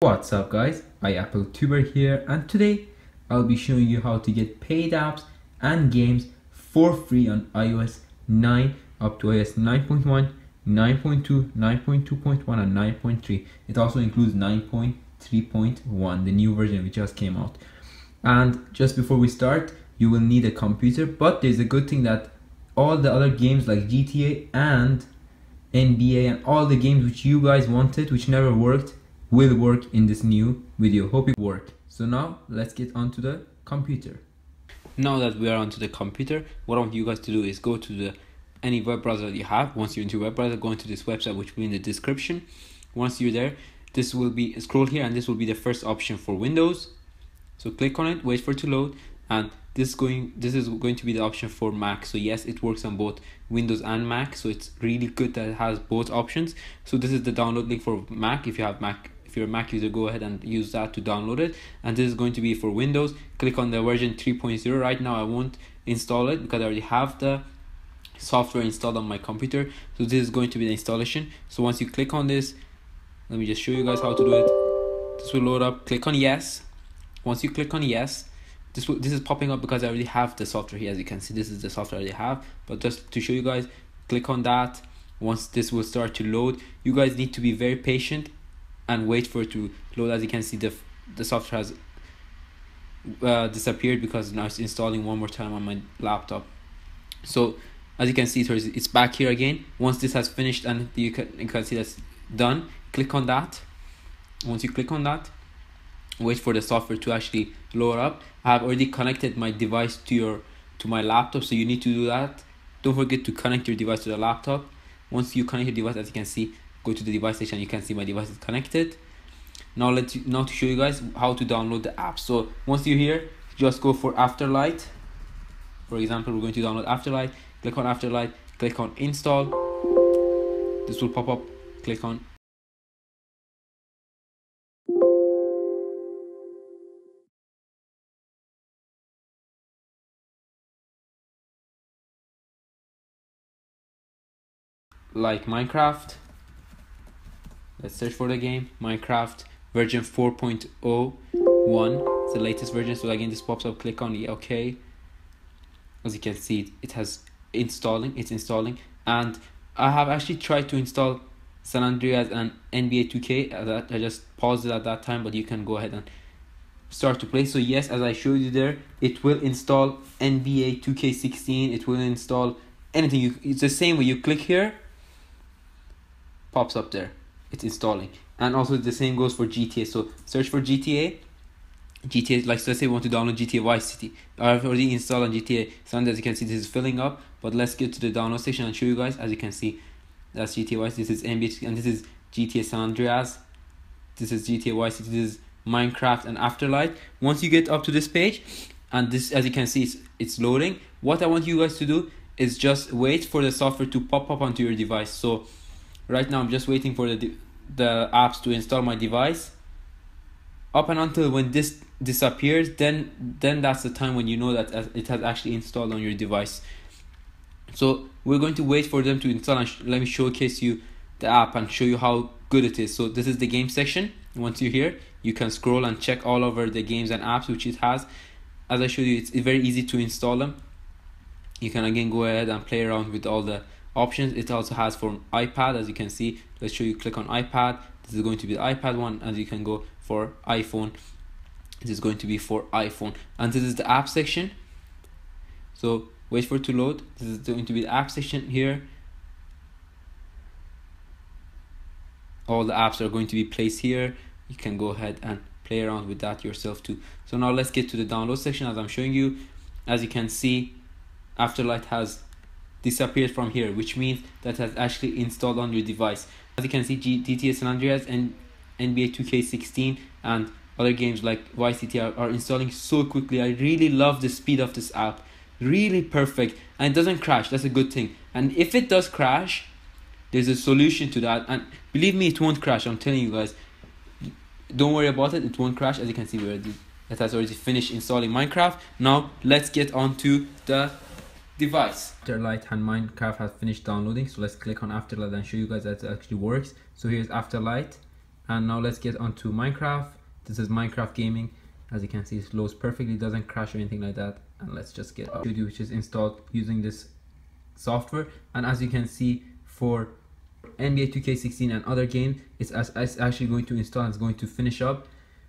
What's up guys, iAppleTuber here and today I'll be showing you how to get paid apps and games for free on iOS 9 up to iOS 9.1, 9.2, 9.2.1 and 9.3. It also includes 9.3.1, the new version which just came out. And just before we start, you will need a computer but there's a good thing that all the other games like GTA and NBA and all the games which you guys wanted which never worked will work in this new video. Hope it worked. So now let's get onto the computer. Now that we are onto the computer, what I want you guys to do is go to the any web browser that you have. Once you're into web browser, go into this website which will be in the description. Once you're there, this will be scroll here and this will be the first option for Windows. So click on it, wait for it to load and this going this is going to be the option for Mac. So yes it works on both Windows and Mac. So it's really good that it has both options. So this is the download link for Mac. If you have Mac if you're a Mac user go ahead and use that to download it. And this is going to be for Windows. Click on the version 3.0 right now I won't install it because I already have the software installed on my computer. So this is going to be the installation. So once you click on this let me just show you guys how to do it. This will load up. Click on yes. Once you click on yes this this is popping up because I already have the software here. As you can see this is the software I already have. But just to show you guys click on that. Once this will start to load you guys need to be very patient and wait for it to load. As you can see the the software has uh, disappeared because now it's installing one more time on my laptop. So as you can see it's back here again. Once this has finished and you can, you can see that's done click on that. Once you click on that wait for the software to actually load up. I have already connected my device to your to my laptop so you need to do that. Don't forget to connect your device to the laptop. Once you connect your device as you can see go to the device section you can see my device is connected. Now let's now to show you guys how to download the app. So once you're here just go for afterlight. For example we're going to download afterlight. Click on afterlight. Click on install. This will pop up. Click on like Minecraft. Let's search for the game. Minecraft version 4.01. It's the latest version. So again, this pops up. Click on the OK. As you can see, it has installing. It's installing. And I have actually tried to install San Andreas and NBA 2K. Uh, I just paused it at that time, but you can go ahead and start to play. So yes, as I showed you there, it will install NBA 2K16. It will install anything. You, it's the same way. You click here pops up there. It's installing. And also the same goes for GTA so search for GTA GTA like so let's say we want to download GTA Vice City. I've already installed on GTA San as you can see this is filling up. But let's get to the download section and show you guys. As you can see that's GTA Vice. This is NBA and this is GTA San Andreas. This is GTA Vice City. This is Minecraft and Afterlight once you get up to this page and this as you can see it's, it's loading what I want you guys to do is just wait for the software to pop up onto your device. So right now I'm just waiting for the the apps to install my device. Up and until when this disappears then then that's the time when you know that uh, it has actually installed on your device. So we're going to wait for them to install and let me showcase you the app and show you how good it is. So this is the game section. Once you're here you can scroll and check all over the games and apps which it has. As I showed you it's very easy to install them. You can again go ahead and play around with all the options. It also has for ipad as you can see let's show you click on ipad. This is going to be the ipad one and you can go for iphone. This is going to be for iphone. And this is the app section. So wait for it to load. This is going to be the app section here. All the apps are going to be placed here. You can go ahead and play around with that yourself too. So now let's get to the download section as i'm showing you. As you can see afterlight has disappeared from here which means that has actually installed on your device. As you can see GTA San Andreas and NBA 2K16 and other games like City are, are installing so quickly. I really love the speed of this app. Really perfect. And it doesn't crash. That's a good thing. And if it does crash there's a solution to that. And believe me it won't crash. I'm telling you guys. Don't worry about it. It won't crash. As you can see we already it has already finished installing Minecraft. Now let's get on to the device. Afterlight and Minecraft has finished downloading, so let's click on Afterlight and show you guys that it actually works. So here's Afterlight, and now let's get onto Minecraft. This is Minecraft Gaming. As you can see, it loads perfectly, doesn't crash or anything like that. And let's just get Studio, which is installed using this software. And as you can see, for NBA 2K16 and other games, it's, it's actually going to install and it's going to finish up.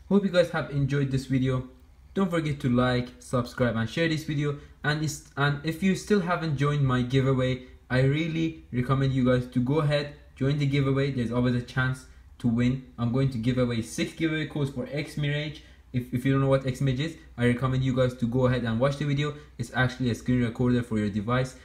Hope you guys have enjoyed this video. Don't forget to like, subscribe and share this video. And, and if you still haven't joined my giveaway, I really recommend you guys to go ahead, join the giveaway. There's always a chance to win. I'm going to give away 6 giveaway codes for Xmirage. If, if you don't know what Xmirage is, I recommend you guys to go ahead and watch the video. It's actually a screen recorder for your device.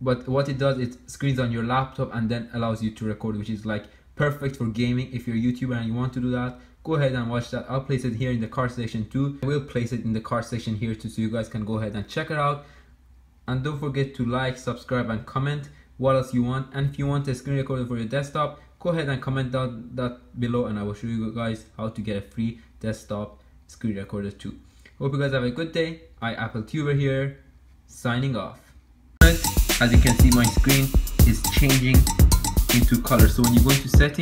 But what it does, it screens on your laptop and then allows you to record, which is like perfect for gaming. If you're a YouTuber and you want to do that, go ahead and watch that. I'll place it here in the card section too. I will place it in the card section here too so you guys can go ahead and check it out. And don't forget to like subscribe and comment what else you want. And if you want a screen recorder for your desktop go ahead and comment down that below and i will show you guys how to get a free desktop screen recorder too. Hope you guys have a good day. iAppleTuber here signing off. As you can see my screen is changing into color. So when you go into settings